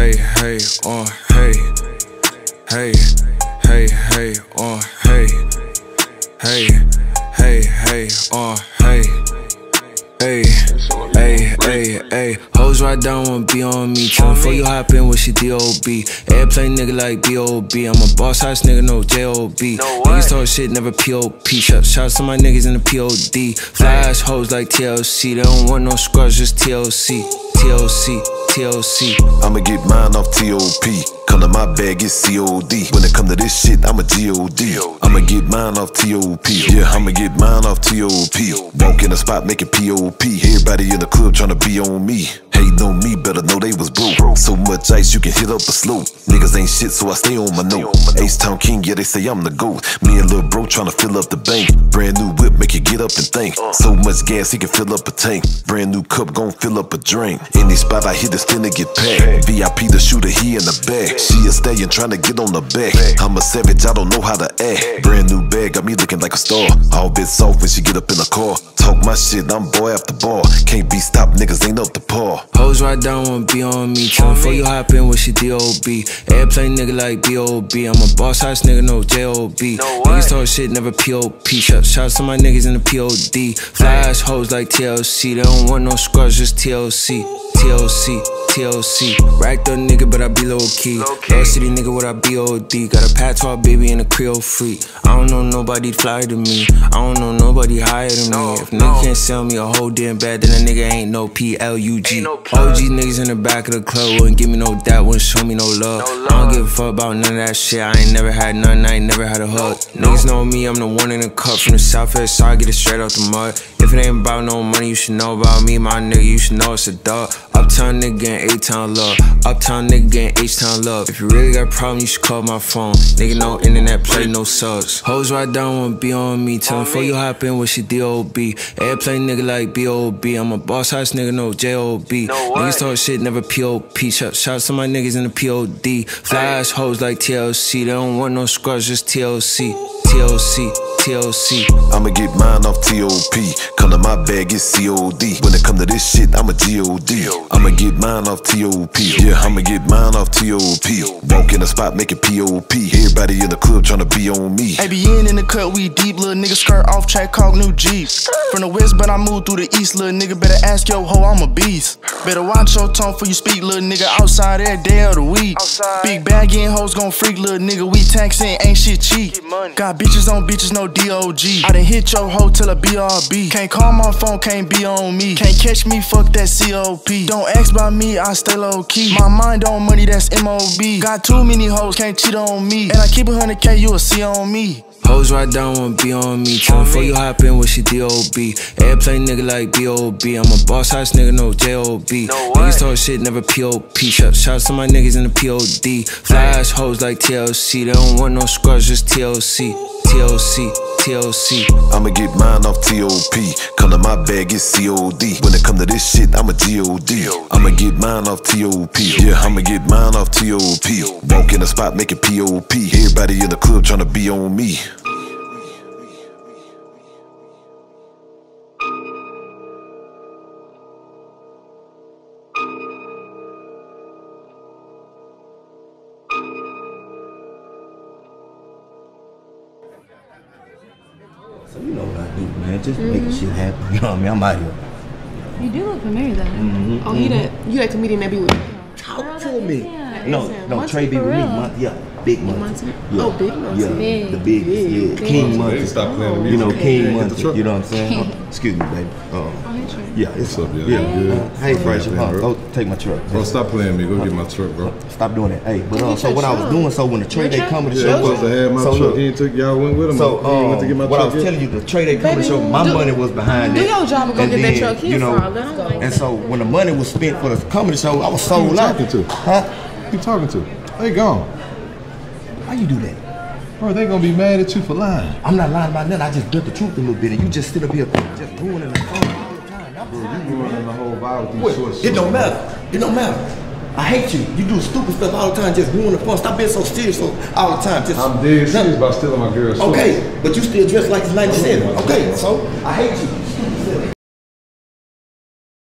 hey, hey, on, hey. Hey, hey, hey, on, hey. Hey, hey, hey, on, hey. Hey, hey, hey, hey. Hoes right down won't be on me. Tryna for you hop in with your DOB. Airplane nigga like BOB. I'm a boss house nigga, no JOB. Niggas talk shit, never POP. Shout out to my niggas in the POD. Flash hoes like TLC. They don't want no scrubs, just TLC. TLC. TLC. I'ma get mine off TOP. Come to my bag, it's COD. When it come to this shit, I'm a GOD. I'ma get mine off TOP. Yeah, I'ma get mine off TOP. Walk in the spot, make it POP. Everybody in the club tryna be on me. Hating on me, better know they was broke. So much ice, you can hit up a slope. Niggas ain't shit, so I stay on my note. Ace Town King, yeah, they say I'm the GOAT. Me and Lil Bro tryna fill up the bank. Brand new whip, make you get up and think. So much gas, he can fill up a tank. Brand new cup, gon' fill up a drink. Any spot I hit, it's finna get packed. VIP the shooter, he in the back. She a stallion tryna get on the back. I'm a savage, I don't know how to act. Brand new bag, got me looking like a star. All bit soft when she get up in the car. Talk my shit, I'm boy after bar. Can't be stopped, niggas ain't up to par. Hoes right down wanna be on me. Tellin' for you hop in with she D.O.B. Airplane nigga like B.O.B. I'm a boss house nigga, no J.O.B. Niggas talk shit, never P.O.P. Shout, shout to my niggas in the P.O.D. Fly ass hoes like TLC. They don't want no scrubs, just TLC. TLC. TLC. Racked up nigga, but I be low key. Low city nigga, what I be OD. Got a patois baby and a Creole freak. I don't know nobody fly to me. I don't know nobody higher than me. If nigga can't sell me a whole damn bad, then a nigga ain't no PLUG. OG niggas in the back of the club wouldn't give me no that, wouldn't show me no love. I don't give a fuck about none of that shit. I ain't never had none, I ain't never had a hug. Niggas know me, I'm the one in the cup from the southwest side, I get it straight out the mud. If it ain't about no money, you should know about me, my nigga. You should know it's a dog. Uptown nigga getting A-Town love. Uptown nigga getting H-Town love. If you really got a problem, you should call my phone. Nigga, no internet play, no subs. Hoes right down wanna be on me. Tellin' for you hop in with your D.O.B. Airplane nigga like B.O.B. I'm a boss house nigga, no J.O.B. Niggas talk shit, never P.O.P. Shout, shout to my niggas in the P.O.D. Fly ass hoes like TLC. They don't want no scrubs, just TLC. TLC. TLC. I'ma get mine off TOP. Come to my bag, it's COD. When it come to this shit, I'm a GOD. I'ma get mine off TOP. Yeah, I'ma get mine off TOP. Walk in the spot, make it POP. Everybody in the club tryna be on me. ABN in the cut, we deep, little nigga skirt off track, call new Jeep. From the west, but I move through the east, little nigga. Better ask yo ho, I'm a beast. Better watch your tone for you speak, little nigga. Outside every day of the week. Big bag in hoes gon' freak, little nigga. We taxing, ain't shit cheap. Got bitches on bitches, no DOG. I done hit your hoe till a BRB. Can't call my phone, can't be on me. Can't catch me, fuck that COP. Don't ask about me, I stay low key. My mind on money, that's MOB. Got too many hoes, can't cheat on me. And I keep a 100K, you will see on me. Hoes right down wanna be on me. Tellin' for you hop in with she D.O.B. Airplane nigga like B.O.B. I'm a boss house nigga, no J.O.B. Niggas talk shit, never P.O.P. Shout, shout to my niggas in the P.O.D. Fly ass hoes like TLC. They don't want no scrubs, just TLC. TLC. TLC. I'ma get mine off TOP. Come to my bag, it's COD. When it come to this shit, I'm a GOD. I'ma get mine off TOP. Yeah, I'ma get mine off TOP. Walk in the spot, make it POP. Everybody in the club tryna be on me. So you know what I do, man. Just making shit happen. You know what I mean? I'm out here. You do look familiar though. Mm-hmm. Oh, you that you that comedian that be with Talk to me. Yeah, No, no, Trae be with me. Month, yeah, big month. Monty? Yeah. Oh, Big Monty. Yeah, Big. the biggest. Yeah, Big. King Big. Monty. Stop playing the You know. King Hit the You know what I'm saying? Oh, excuse me, baby. Uh, Oh, yeah, it's up, y'all? Yeah. Good. Uh, hey, Fresh, Yeah, huh? bro. Go take my truck. Bro, stop playing me. Go get my truck, bro. Stop doing that. Hey, but uh, so your what I was doing, so when the Trey Your Day truck? comedy Yeah, show, I'm supposed to have my so truck. look, He took y'all went with him. So he went to get my um, what I was telling you, the Trae Day Comedy Baby, Show, my do- money was behind do it. your job and go get that truck here you know, for all. Let 'em go. And so when the money was spent for the comedy show, I was Who you talking to? Huh? Who you talking to? They gone. How you do that? Bro, they gonna be mad at you for lying. I'm not lying about nothing. I just built the truth a little bit, and you just sit up here just ruining the phone all the time. That's Bro, you ruining the whole vibe with these What? short It don't matter. It don't matter. I hate you. You do stupid stuff all the time, just ruin the fun. Stop being so serious so- all the time. Just I'm dead serious about stealing my girl's. Okay, but you still dress like it's 97. Okay, so I hate you.